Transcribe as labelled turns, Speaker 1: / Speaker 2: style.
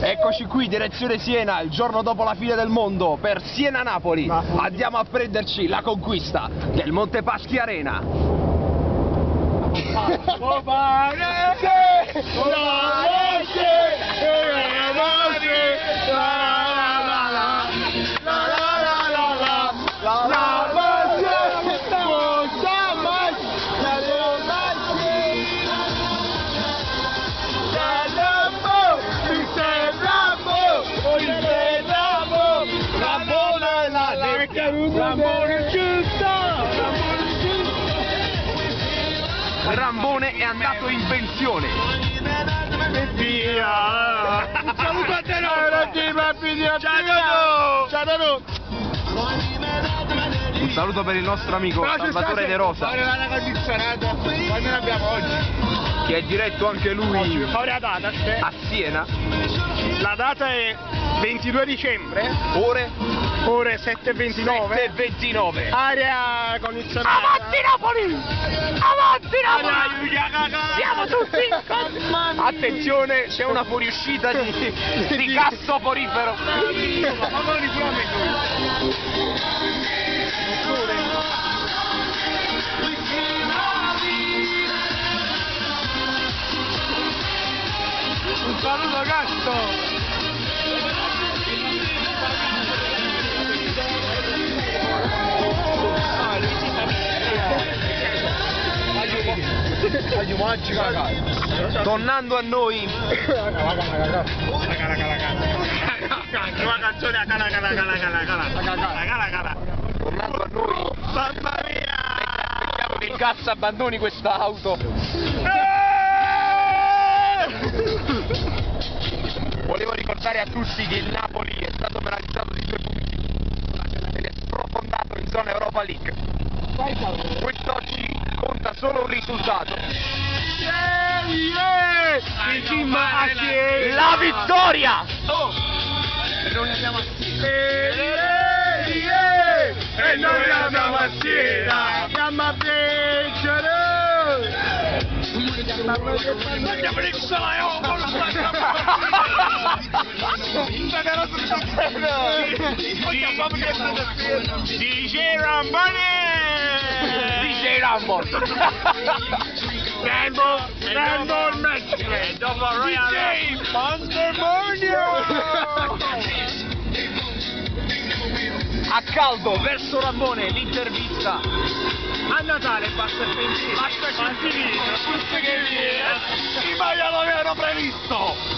Speaker 1: Eccoci qui, direzione Siena, il giorno dopo la fine del mondo, per Siena-Napoli. Andiamo a prenderci la conquista del Montepaschi Arena. Rambone è andato in pensione.
Speaker 2: Saluto a te, Ciao, ciao,
Speaker 1: Un saluto per il nostro amico Salvatore De Rosa, che è diretto anche lui a Siena.
Speaker 2: La data è 22 dicembre,
Speaker 1: Ore
Speaker 2: ore 7.29.
Speaker 1: 7.29.
Speaker 2: Area condizionata.
Speaker 3: Avanti Napoli! Avanti Napoli! Siamo tutti in con-
Speaker 1: Attenzione, c'è una fuoriuscita di, di gas soporifero.
Speaker 2: Un saluto gatto!
Speaker 1: Tornando a noi, tornando a noi,
Speaker 2: Mamma mia!
Speaker 1: aspettiamo che il gas abbandoni questa auto. Volevo ricordare a tutti che il Napoli è stato penalizzato di due punti ed è sprofondato in zona Europa League. Quest'oggi conta solo un risultato. La vittoria!
Speaker 2: E noi andiamo a Siena! Andiamo a vincere! Andiamo in salaio! DJ Rambone!
Speaker 1: Rambo!
Speaker 2: Rambo! Rambo Mestre! Dopo Royal DJ Pandemonio!
Speaker 1: A caldo verso Rambone l'intervista.
Speaker 2: A Natale basta il pensiero! Basta il Forse che viene! Ma io l'avevo previsto!